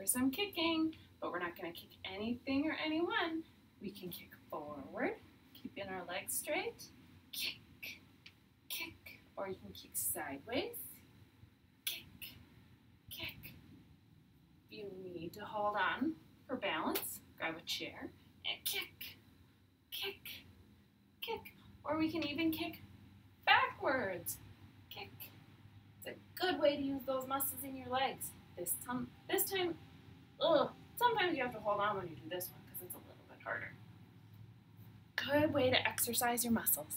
for some kicking, but we're not going to kick anything or anyone. We can kick forward, keeping our legs straight, kick, kick, or you can kick sideways, kick, kick. If you need to hold on for balance, grab a chair and kick, kick, kick, or we can even kick backwards, kick. It's a good way to use those muscles in your legs. This time, this time, have to hold on when you do this one because it's a little bit harder. Good way to exercise your muscles.